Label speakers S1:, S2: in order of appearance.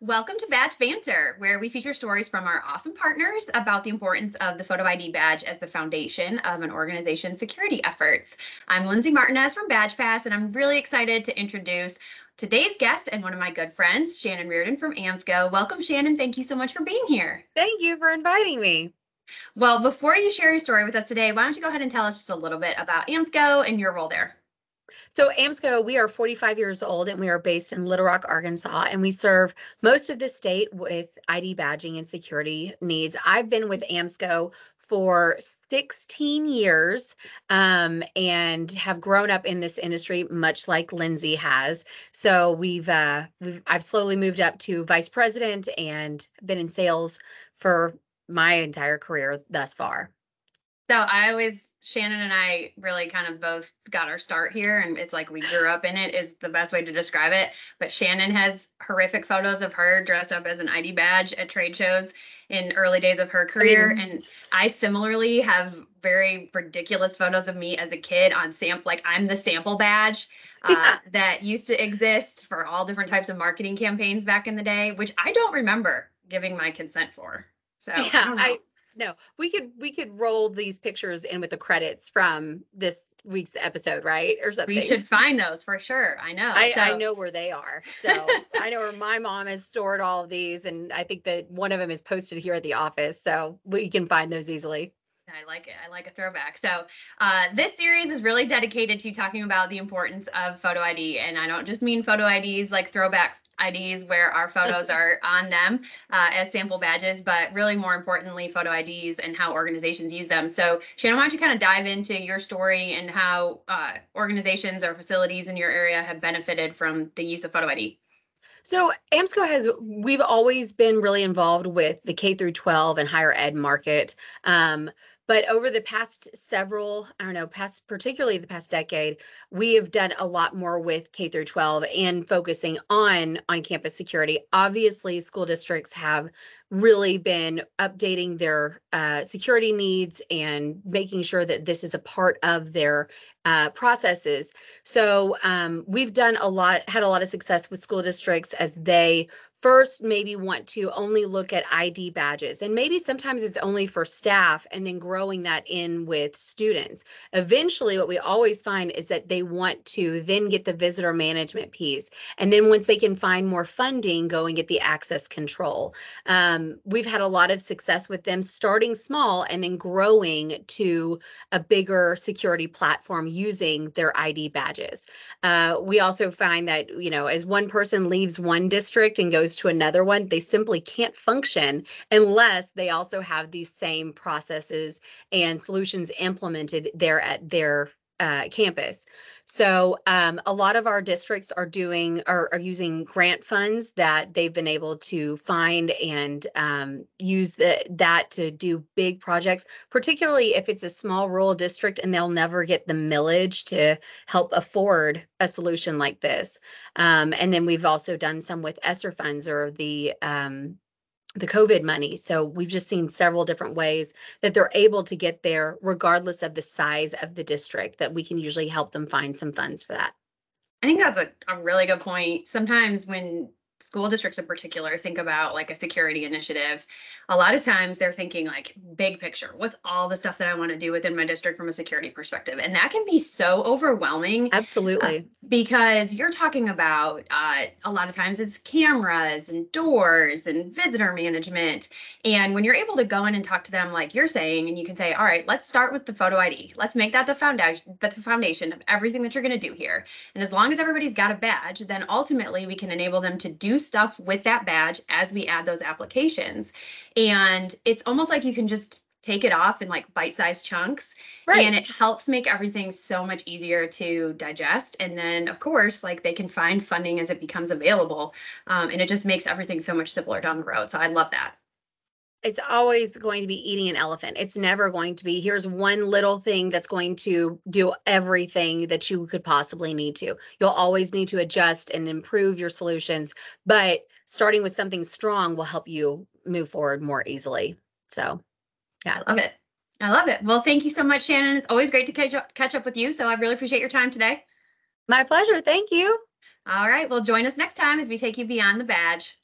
S1: Welcome to Badge Banter, where we feature stories from our awesome partners about the importance of the photo ID badge as the foundation of an organization's security efforts. I'm Lindsay Martin-Nez from BadgePass, and I'm really excited to introduce today's guest and one of my good friends, Shannon Riordan from AAMSCO. Welcome, Shannon. Thank you so much for being here.
S2: Thank you for inviting me.
S1: Well, before you share your story with us today, why don't you go ahead and tell us just a little bit about AAMSCO and your role there?
S2: So AAMSCO, we are 45 years old and we are based in Little Rock, Arkansas, and we serve most of the state with ID badging and security needs. I've been with AAMSCO for 16 years um, and have grown up in this industry much like Lindsay has. So we've, uh, we've I've slowly moved up to vice president and been in sales for my entire career thus far.
S1: So I always, Shannon and I really kind of both got our start here, and it's like we grew up in it, is the best way to describe it. But Shannon has horrific photos of her dressed up as an ID badge at trade shows in early days of her career. I mean, and I similarly have very ridiculous photos of me as a kid on sample, like I'm the sample badge uh, yeah. that used to exist for all different types of marketing campaigns back in the day, which I don't remember giving my consent for. So
S2: yeah, I, I no we could we could roll these pictures in with the credits from this week's episode right or something
S1: we should find those for sure i know
S2: i, so. I know where they are so i know where my mom has stored all of these and i think that one of them is posted here at the office so we can find those easily
S1: I like it. I like a throwback. So, uh, this series is really dedicated to talking about the importance of photo ID. And I don't just mean photo IDs like throwback IDs where our photos are on them uh, as sample badges, but really more importantly, photo IDs and how organizations use them. So, Shannon, why don't you kind of dive into your story and how uh, organizations or facilities in your area have benefited from the use of photo ID?
S2: So AAMSCO has we've always been really involved with the K through 12 and higher ed market. Um, but over the past several, I don't know, past particularly the past decade, we have done a lot more with K through 12 and focusing on on campus security. Obviously, school districts have really been updating their uh, security needs and making sure that this is a part of their uh, processes. So um, we've done a lot, had a lot of success with school districts as they first maybe want to only look at ID badges. And maybe sometimes it's only for staff and then growing that in with students. Eventually, what we always find is that they want to then get the visitor management piece. And then once they can find more funding, go and get the access control. Um, we've had a lot of success with them starting small and then growing to a bigger security platform using their ID badges. Uh, we also find that, you know, as one person leaves one district and goes to another one, they simply can't function unless they also have these same processes and solutions implemented there at their uh, campus. So um, a lot of our districts are doing are, are, using grant funds that they've been able to find and um, use the, that to do big projects, particularly if it's a small rural district and they'll never get the millage to help afford a solution like this. Um, and then we've also done some with ESSER funds or the um, the COVID money. So we've just seen several different ways that they're able to get there, regardless of the size of the district, that we can usually help them find some funds for that.
S1: I think that's a, a really good point. Sometimes when school districts in particular think about like a security initiative a lot of times they're thinking like big picture what's all the stuff that i want to do within my district from a security perspective? And that can be so overwhelming
S2: absolutely. uh,
S1: because you're talking about uh, a lot of times it's cameras and doors and visitor management. And when you're able to go in and talk to them like you're saying and you can say all right let's start with the photo id let's make that the foundation the foundation of everything that you're going to do here. And as long as everybody's got a badge then ultimately we can enable them to do stuff with that badge as we add those applications. And it's almost like you can just take it off in like bite-sized chunks. Right. and it helps make everything so much easier to digest. And then of course like they can find funding as it becomes available. Um, and it just makes everything so much simpler down the road. So i love that
S2: it's always going to be eating an elephant. It's never going to be here's one little thing that's going to do everything that you could possibly need to. You'll always need to adjust and improve your solutions, but starting with something strong will help you move forward more easily. So,
S1: yeah. I love it. I love it. Well, thank you so much, Shannon. It's always great to catch up, catch up with you. So, I really appreciate your time today.
S2: My pleasure. Thank you.
S1: All right. Well, join us next time as we take you beyond the badge.